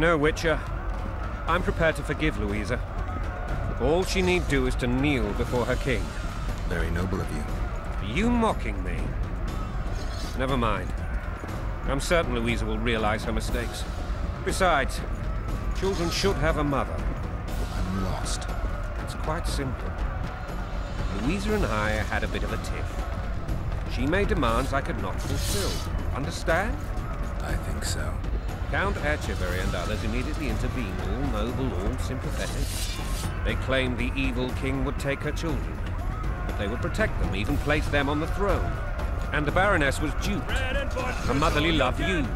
You know, Witcher, I'm prepared to forgive Louisa. All she need do is to kneel before her king. Very noble of you. Are you mocking me? Never mind. I'm certain Louisa will realize her mistakes. Besides, children should have a mother. I'm lost. It's quite simple. Louisa and I had a bit of a tiff. She made demands I could not fulfill. Understand? I think so. Count Etcheverry and others immediately intervened, all noble, all sympathetic. They claimed the evil king would take her children, but they would protect them, even place them on the throne. And the Baroness was duped, her motherly love used.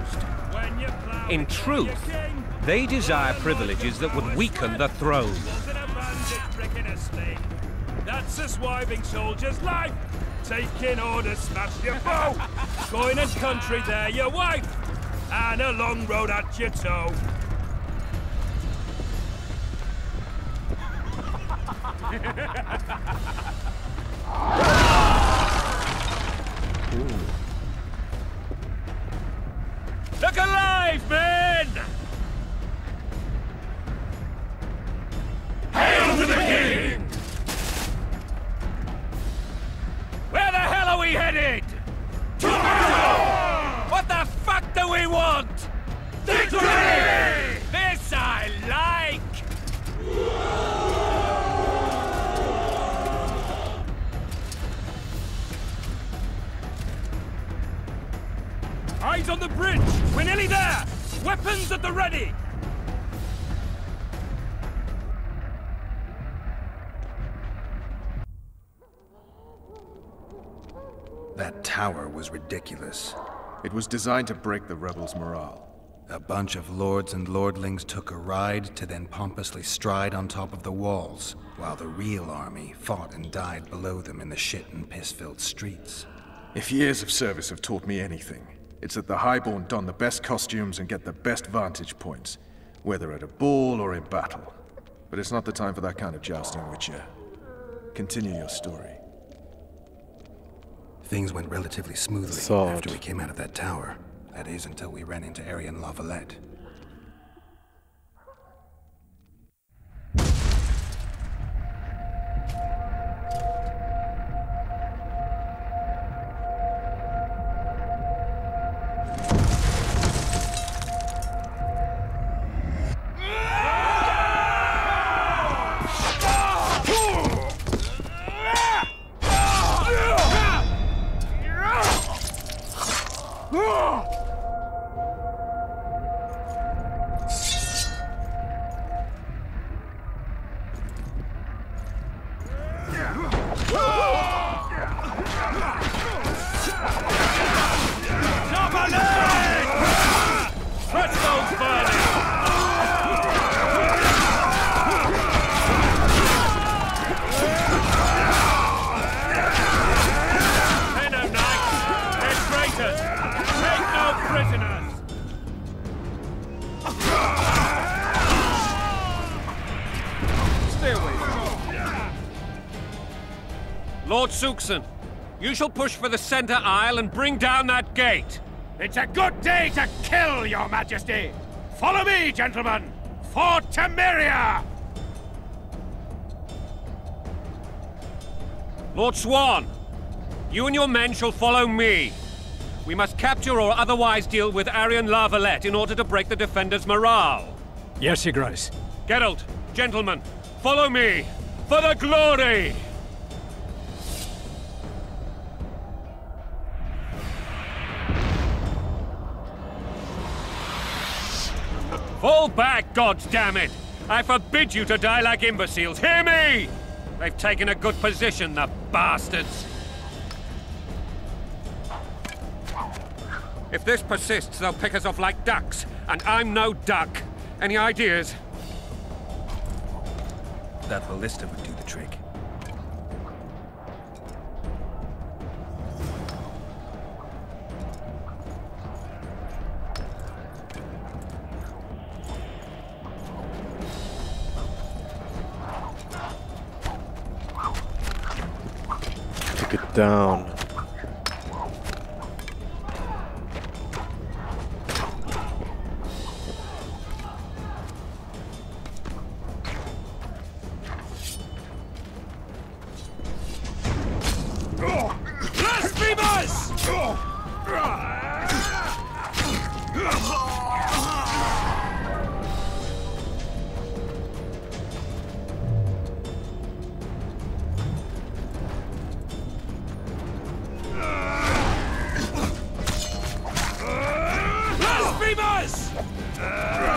In truth, they desire privileges that would weaken the throne. That's a swiving soldier's life! Taking orders, smash your foe! Going and country there, your wife! And a long road at your toe! Look alive, men! We're nearly there! Weapons at the ready! That tower was ridiculous. It was designed to break the rebels' morale. A bunch of lords and lordlings took a ride to then pompously stride on top of the walls, while the real army fought and died below them in the shit and piss-filled streets. If years of service have taught me anything, it's that the Highborn don the best costumes and get the best vantage points, whether at a ball or in battle. But it's not the time for that kind of jousting, Witcher. Continue your story. Things went relatively smoothly Thought. after we came out of that tower. That is, until we ran into Aryan La Valette. Lord Suxon, you shall push for the center aisle and bring down that gate. It's a good day to kill, your majesty! Follow me, gentlemen! For Temeria! Lord Swan, you and your men shall follow me. We must capture or otherwise deal with Aryan La Valette in order to break the defenders' morale. Yes, Your Grace. Geralt, gentlemen, follow me for the glory! Fall back, goddammit! I forbid you to die like imbeciles. Hear me! They've taken a good position, the bastards. If this persists, they'll pick us off like ducks, and I'm no duck. Any ideas? That ballista would do the trick. It down. Dreamers! Uh...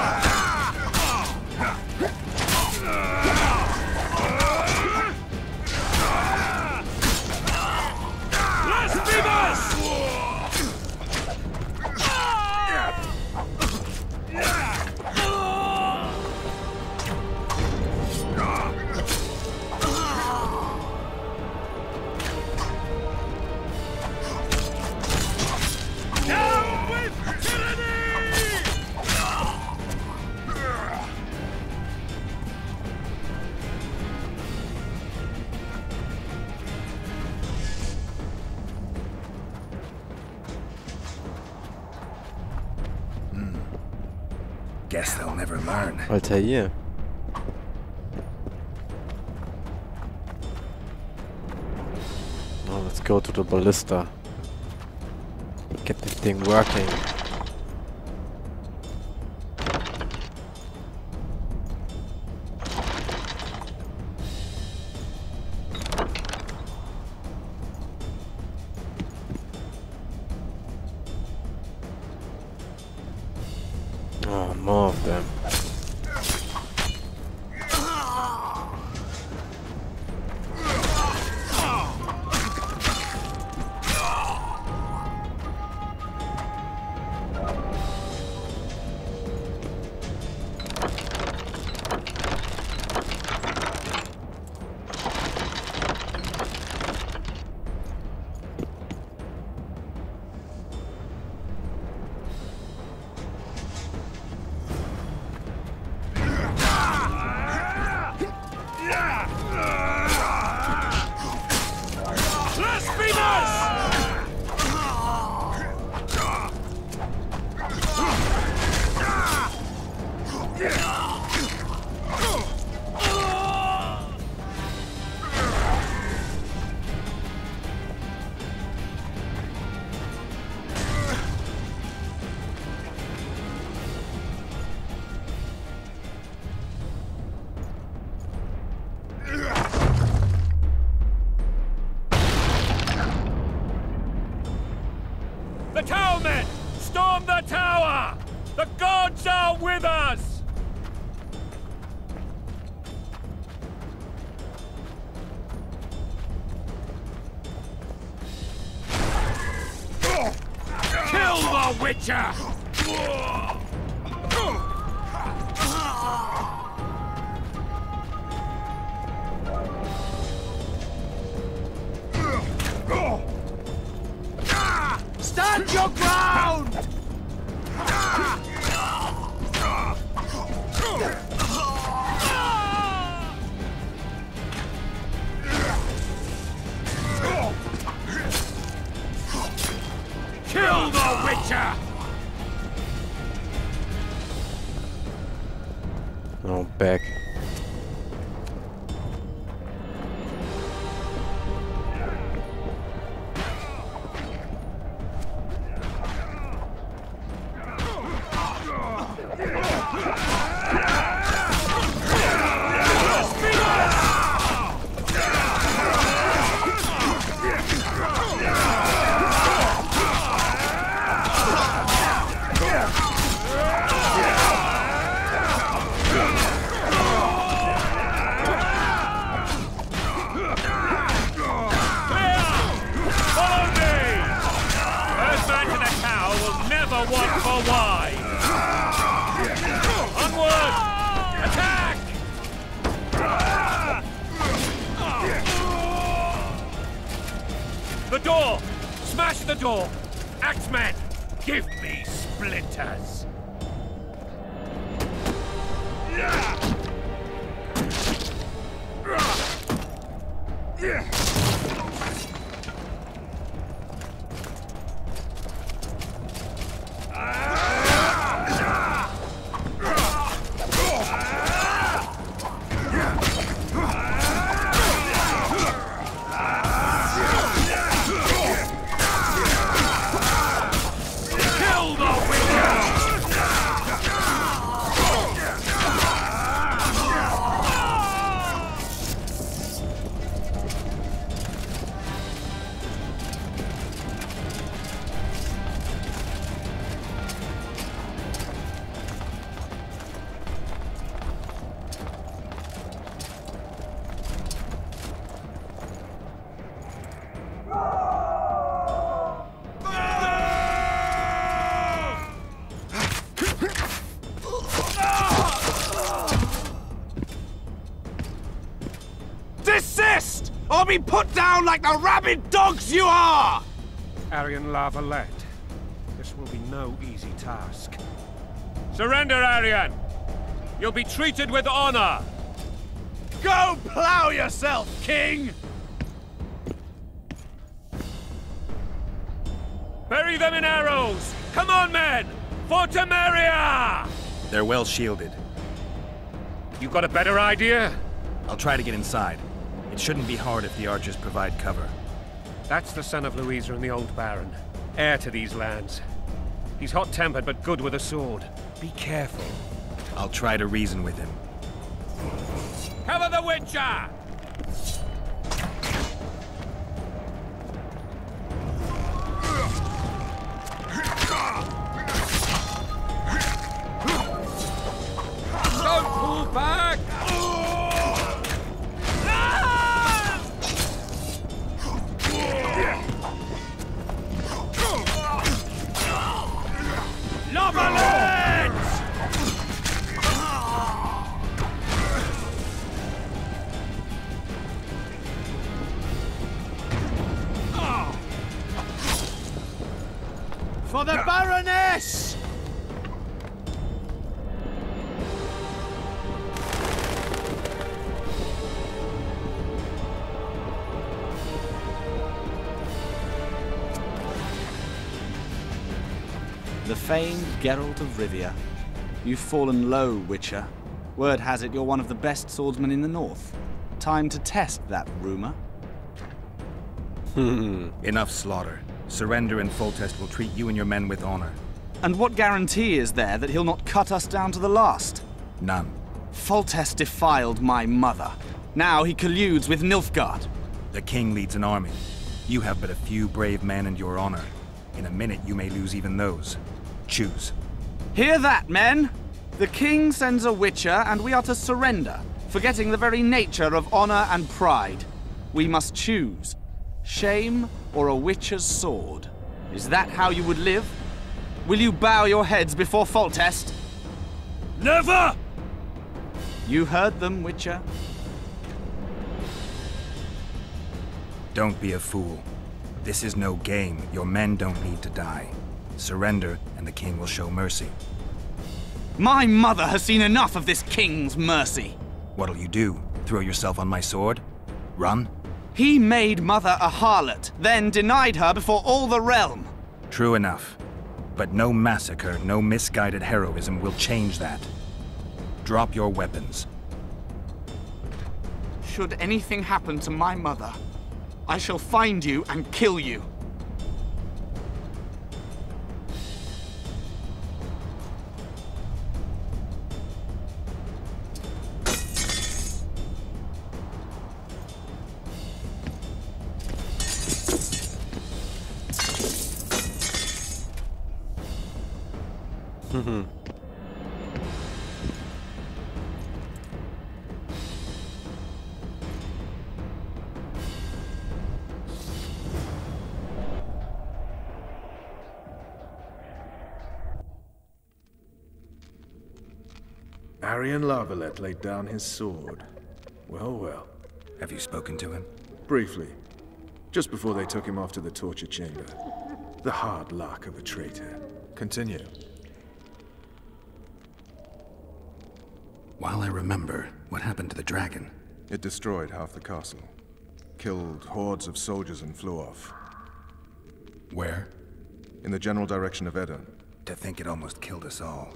Guess they'll never learn. Alter, hier. Now let's go to the ballista. Get the thing working. Your ground! Splinters! Be put down like the rabid dogs you are! Aryan La Valette. This will be no easy task. Surrender, Aryan! You'll be treated with honor! Go plow yourself, king! Bury them in arrows! Come on, men! For Temeria! They're well shielded. You got a better idea? I'll try to get inside. It shouldn't be hard if the archers provide cover. That's the son of Louisa and the old Baron, heir to these lands. He's hot-tempered but good with a sword. Be careful. I'll try to reason with him. Cover the Witcher! Famed Geralt of Rivia. You've fallen low, Witcher. Word has it you're one of the best swordsmen in the north. Time to test that rumor. Enough slaughter. Surrender and Foltest will treat you and your men with honor. And what guarantee is there that he'll not cut us down to the last? None. Foltest defiled my mother. Now he colludes with Nilfgaard. The king leads an army. You have but a few brave men and your honor. In a minute, you may lose even those. Choose. Hear that, men? The king sends a witcher, and we are to surrender, forgetting the very nature of honor and pride. We must choose shame or a witcher's sword. Is that how you would live? Will you bow your heads before Foltest? Never! You heard them, Witcher. Don't be a fool. This is no game. Your men don't need to die. Surrender, and the king will show mercy. My mother has seen enough of this king's mercy. What'll you do? Throw yourself on my sword? Run? He made mother a harlot, then denied her before all the realm. True enough. But no massacre, no misguided heroism will change that. Drop your weapons. Should anything happen to my mother, I shall find you and kill you. Mm-hmm. Aryan La Valette laid down his sword. Well, well. Have you spoken to him? Briefly. Just before they took him off to the torture chamber. The hard luck of a traitor. Continue. While I remember, what happened to the dragon? It destroyed half the castle. Killed hordes of soldiers and flew off. Where? In the general direction of Edda. To think it almost killed us all.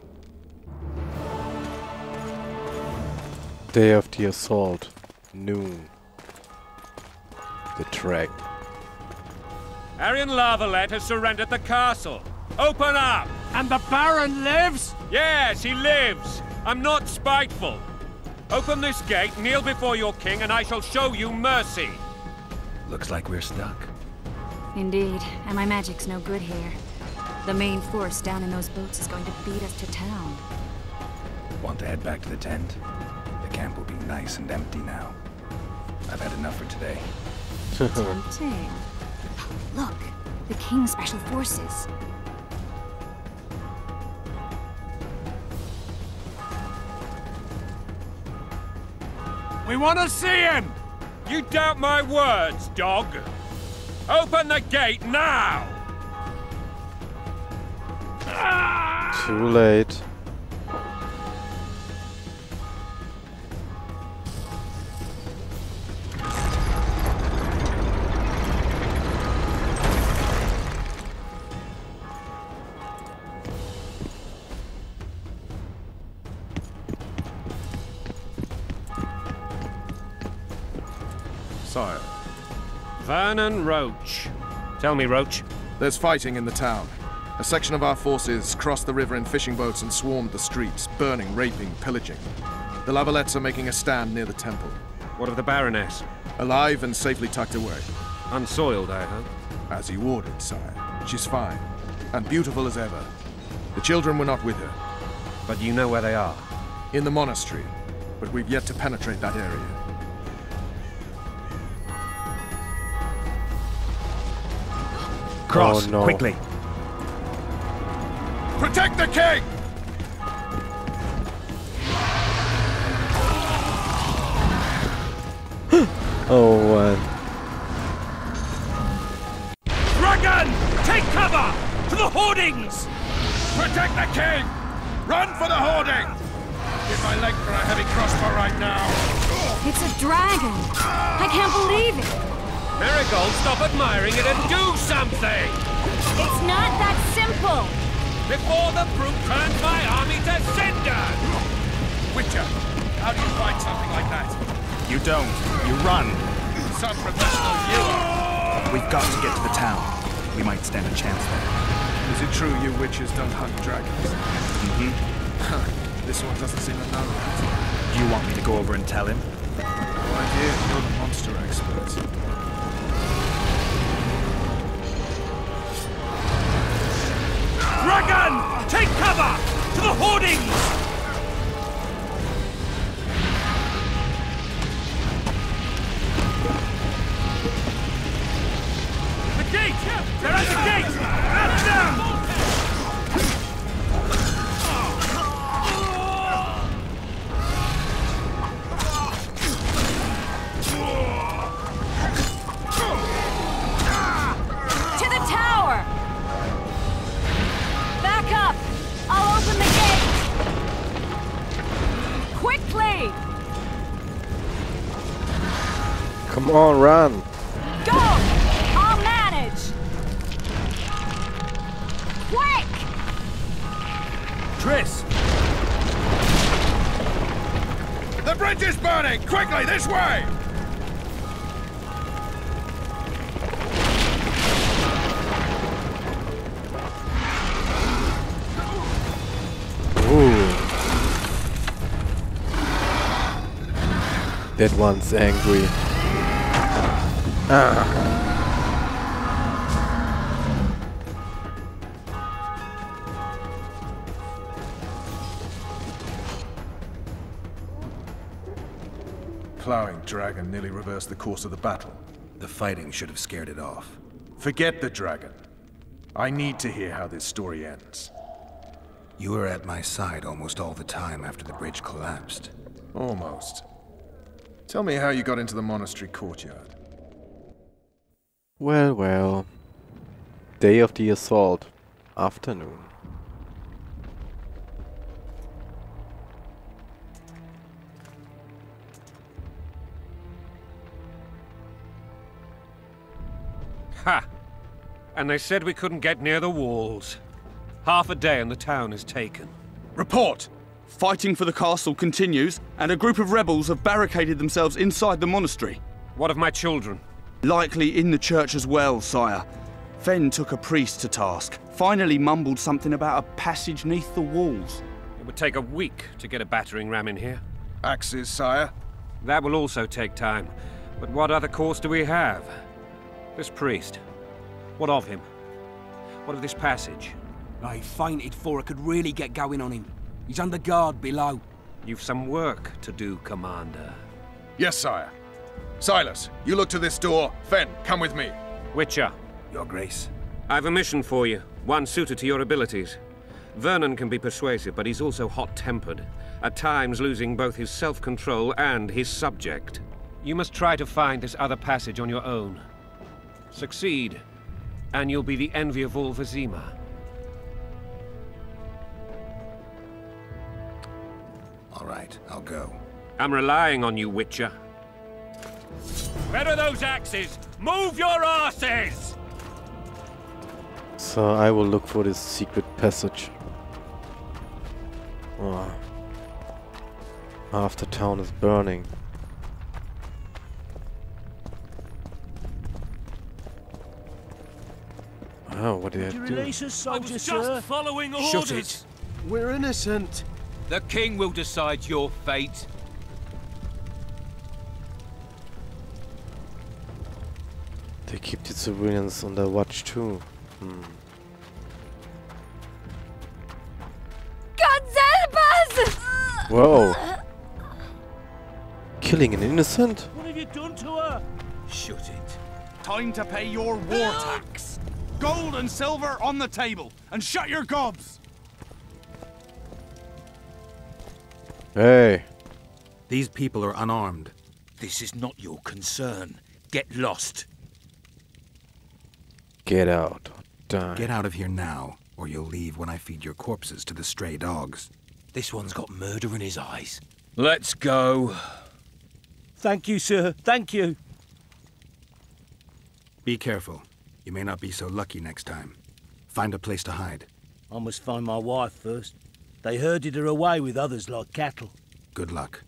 Day of the assault. Noon. The track. Aryan La Valette has surrendered the castle. Open up! And the Baron lives? Yes, he lives. I'm not spiteful. Open this gate, kneel before your king, and I shall show you mercy. Looks like we're stuck. Indeed, and my magic's no good here. The main force down in those boats is going to beat us to town. Want to head back to the tent? The camp will be nice and empty now. I've had enough for today. Tempting. Look, the King's Special Forces. We want to see him! You doubt my words, dog. Open the gate now! Too late. Vernon Roche. Tell me, Roche. there's fighting in the town. A section of our forces crossed the river in fishing boats and swarmed the streets, burning, raping, pillaging. The La Valettes are making a stand near the temple. What of the Baroness? Alive and safely tucked away. Unsoiled, I hope. As you ordered, sire. She's fine. And beautiful as ever. The children were not with her. But you know where they are. In the monastery. But we've yet to penetrate that area. Cross, Oh, no. quickly. Protect the king! Oh, man. Dragon! Take cover! To the hoardings! Protect the king! Run for the hoarding! Give my leg for a heavy crossbow right now. It's a dragon! I can't believe it! Marigold, stop admiring it and do something! It's not that simple! Before the brute turns my army to cinder! Witcher, how do you fight something like that? You don't. You run. Some professional you are. We've got to get to the town. We might stand a chance there. Is it true you witches don't hunt dragons? Mm-hmm. Huh. This one doesn't seem to know that. Do you want me to go over and tell him? No idea, you're the monster expert. Dragon! Take cover! To the hoardings! On, run. Go! I'll manage! Quick! Triss! The bridge is burning! Quickly, this way! Ooh. That one's angry. Ah. Plowing dragon nearly reversed the course of the battle. The fighting should have scared it off. Forget the dragon. I need to hear how this story ends. You were at my side almost all the time after the bridge collapsed. Almost. Tell me how you got into the monastery courtyard. Well, well. Day of the assault. Afternoon. Ha! And they said we couldn't get near the walls. Half a day and the town is taken. Report! Fighting for the castle continues, and a group of rebels have barricaded themselves inside the monastery. What of my children? Likely in the church as well, sire. Fen took a priest to task, finally mumbled something about a passage neath the walls. It would take a week to get a battering ram in here. Axes, sire? That will also take time. But what other course do we have? This priest. What of him? What of this passage? I fainted before I could really get going on him. He's under guard below. You've some work to do, Commander. Yes, sire. Silas, you look to this door. Fen, come with me. Witcher, Your Grace. I've a mission for you, one suited to your abilities. Vernon can be persuasive, but he's also hot-tempered, at times losing both his self-control and his subject. You must try to find this other passage on your own. Succeed, and you'll be the envy of all Vizima. All right, I'll go. I'm relying on you, Witcher. Where are those axes! Move your asses! So I will look for this secret passage. Oh. Half the town is burning. Oh, what did, did I do? Release us, soldier, sir. following orders. Shut it. We're innocent. The king will decide your fate. Keep the civilians on their watch too. Hmm. God help us! Whoa! Killing an innocent? What have you done to her? Shut it. Time to pay your war tax. Gold and silver on the table, and shut your gobs. Hey! These people are unarmed. This is not your concern. Get lost. Get out. or Die. Get out of here now, or you'll leave when I feed your corpses to the stray dogs. This one's got murder in his eyes. Let's go. Thank you, sir. Thank you. Be careful. You may not be so lucky next time. Find a place to hide. I must find my wife first. They herded her away with others like cattle. Good luck.